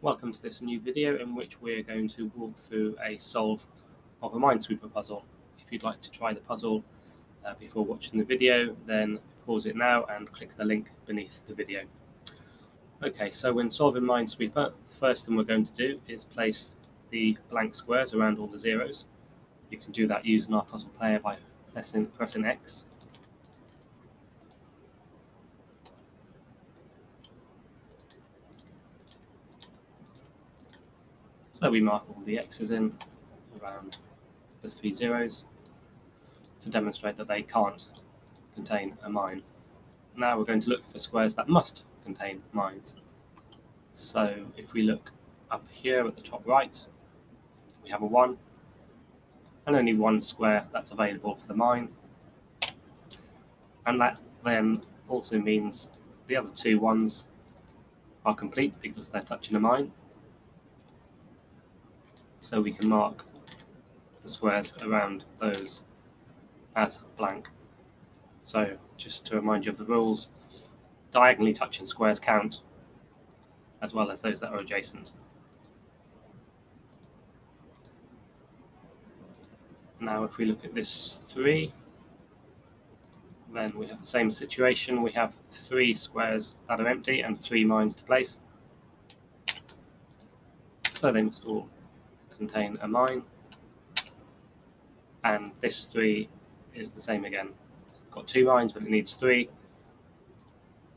Welcome to this new video in which we're going to walk through a solve of a Minesweeper puzzle. If you'd like to try the puzzle uh, before watching the video, then pause it now and click the link beneath the video. Okay, so when solving Minesweeper, the first thing we're going to do is place the blank squares around all the zeros. You can do that using our puzzle player by pressing, pressing X. So we mark all the x's in around the three zeros to demonstrate that they can't contain a mine. Now we're going to look for squares that must contain mines. So if we look up here at the top right, we have a 1 and only one square that's available for the mine. And that then also means the other two ones are complete because they're touching a mine so we can mark the squares around those as blank. So just to remind you of the rules, diagonally touching squares count as well as those that are adjacent. Now if we look at this 3, then we have the same situation. We have three squares that are empty and three mines to place. So they must all contain a mine. And this 3 is the same again. It's got two mines, but it needs three.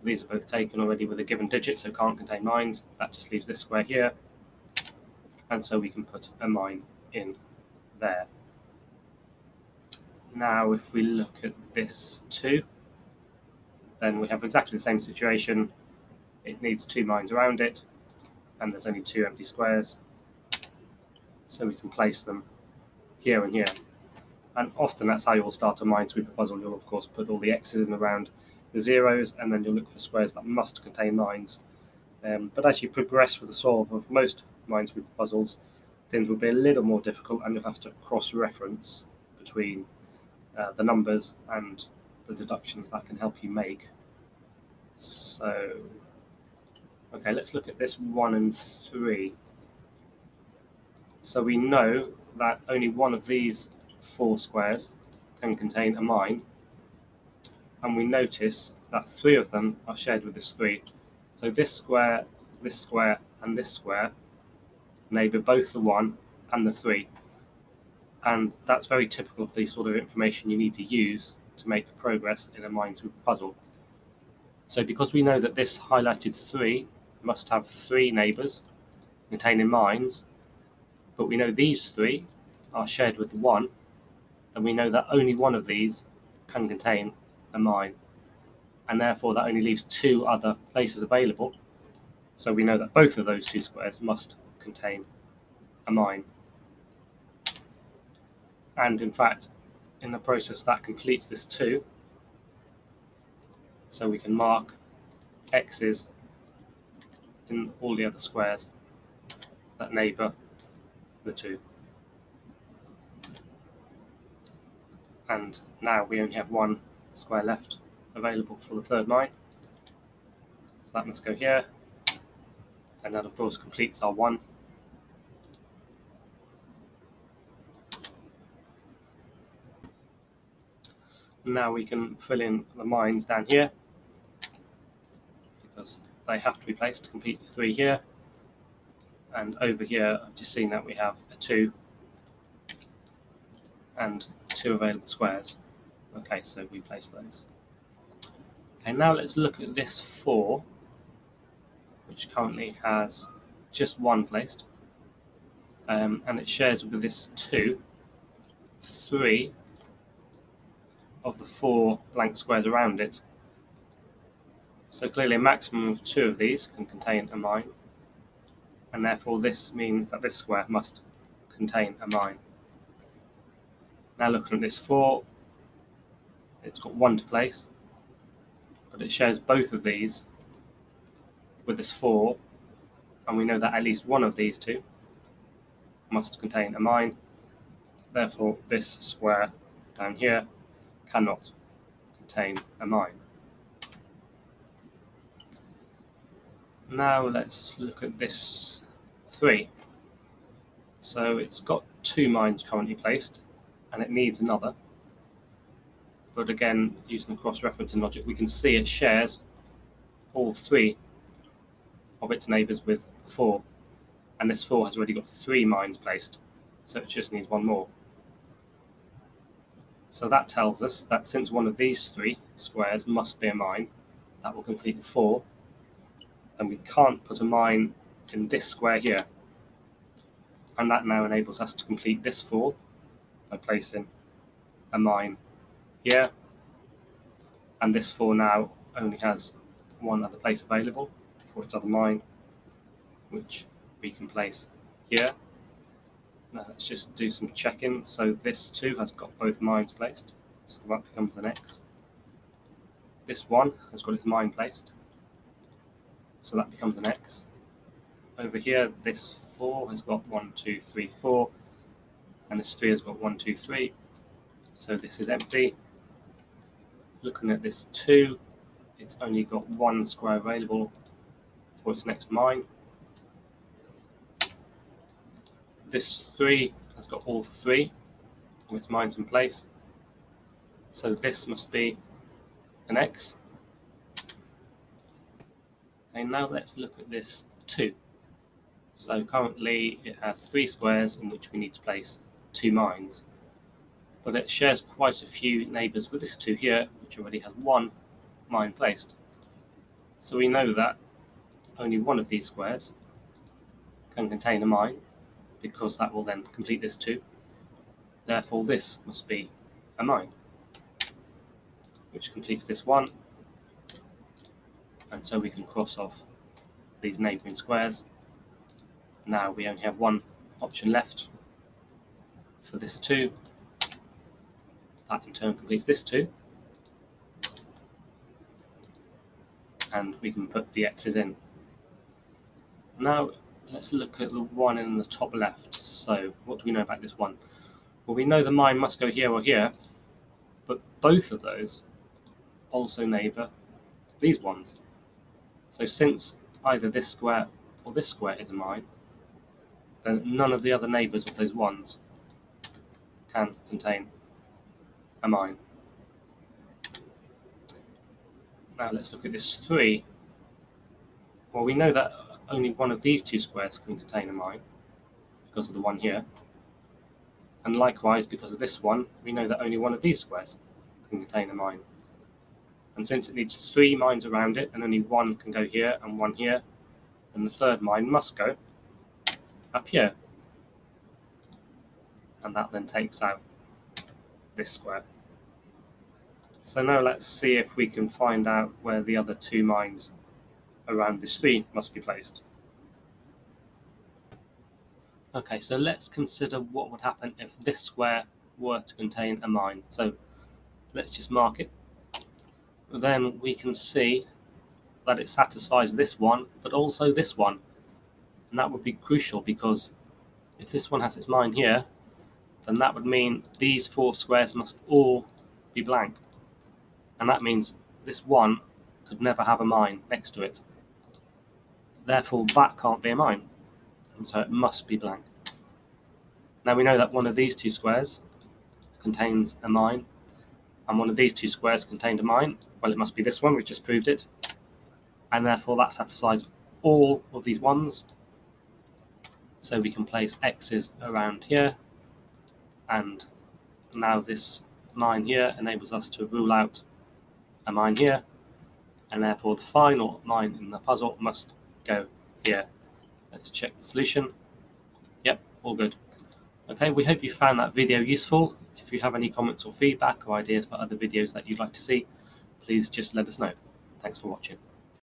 These are both taken already with a given digit, so can't contain mines. That just leaves this square here. And so we can put a mine in there. Now, if we look at this 2, then we have exactly the same situation. It needs two mines around it, and there's only two empty squares so we can place them here and here. And often that's how you'll start a Minesweeper puzzle. You'll of course put all the X's in around the zeros and then you'll look for squares that must contain mines. Um, but as you progress with the solve of most Minesweeper puzzles, things will be a little more difficult and you'll have to cross-reference between uh, the numbers and the deductions that can help you make. So, okay, let's look at this 1 and 3. So we know that only one of these four squares can contain a mine. And we notice that three of them are shared with this three. So this square, this square, and this square neighbour both the one and the three. And that's very typical of the sort of information you need to use to make progress in a Minesweeper puzzle. So because we know that this highlighted three must have three neighbours containing mines, but we know these three are shared with one, then we know that only one of these can contain a mine. And therefore that only leaves two other places available. So we know that both of those two squares must contain a mine. And in fact, in the process that completes this two. So we can mark x's in all the other squares that neighbour the two. And now we only have one square left available for the third mine. So that must go here. And that of course completes our one. Now we can fill in the mines down here because they have to be placed to complete the three here and over here I've just seen that we have a 2 and two available squares. Okay, so we place those. Okay, now let's look at this 4, which currently has just one placed, um, and it shares with this 2 three of the four blank squares around it. So clearly a maximum of two of these can contain a mine and therefore this means that this square must contain a mine. Now looking at this 4, it's got 1 to place, but it shares both of these with this 4, and we know that at least one of these two must contain a mine, therefore this square down here cannot contain a mine. Now let's look at this three. So it's got two mines currently placed, and it needs another. But again, using the cross-referencing logic, we can see it shares all three of its neighbours with four. And this four has already got three mines placed, so it just needs one more. So that tells us that since one of these three squares must be a mine, that will complete the four, then we can't put a mine in this square here. And that now enables us to complete this four by placing a mine here. And this four now only has one other place available for its other mine, which we can place here. Now let's just do some checking. So this two has got both mines placed, so that becomes an X. This one has got its mine placed, so that becomes an X. Over here, this 4 has got 1, 2, 3, 4, and this 3 has got 1, 2, 3, so this is empty. Looking at this 2, it's only got one square available for its next mine. This 3 has got all three of its mines in place. So this must be an X. Okay, now let's look at this 2. So currently it has three squares in which we need to place two mines. But it shares quite a few neighbours with this 2 here, which already has one mine placed. So we know that only one of these squares can contain a mine, because that will then complete this 2. Therefore, this must be a mine, which completes this one. And so we can cross off these neighbouring squares. Now we only have one option left for this two. That in turn completes this two. And we can put the x's in. Now let's look at the one in the top left. So what do we know about this one? Well, we know the mine must go here or here, but both of those also neighbour these ones. So since either this square or this square is a mine, then none of the other neighbours of those ones can contain a mine. Now let's look at this 3. Well, we know that only one of these two squares can contain a mine, because of the one here. And likewise, because of this one, we know that only one of these squares can contain a mine. And since it needs three mines around it, and only one can go here and one here, then the third mine must go up here. And that then takes out this square. So now let's see if we can find out where the other two mines around this tree must be placed. Okay, so let's consider what would happen if this square were to contain a mine. So let's just mark it. Then we can see that it satisfies this one, but also this one. And that would be crucial because if this one has its mine here, then that would mean these four squares must all be blank. And that means this one could never have a mine next to it. Therefore, that can't be a mine, and so it must be blank. Now we know that one of these two squares contains a mine, and one of these two squares contained a mine. Well, it must be this one, we've just proved it. And therefore that satisfies all of these ones. So we can place x's around here, and now this mine here enables us to rule out a mine here, and therefore the final mine in the puzzle must go here. Let's check the solution. Yep, all good. Okay, we hope you found that video useful. If you have any comments or feedback or ideas for other videos that you'd like to see, please just let us know. Thanks for watching.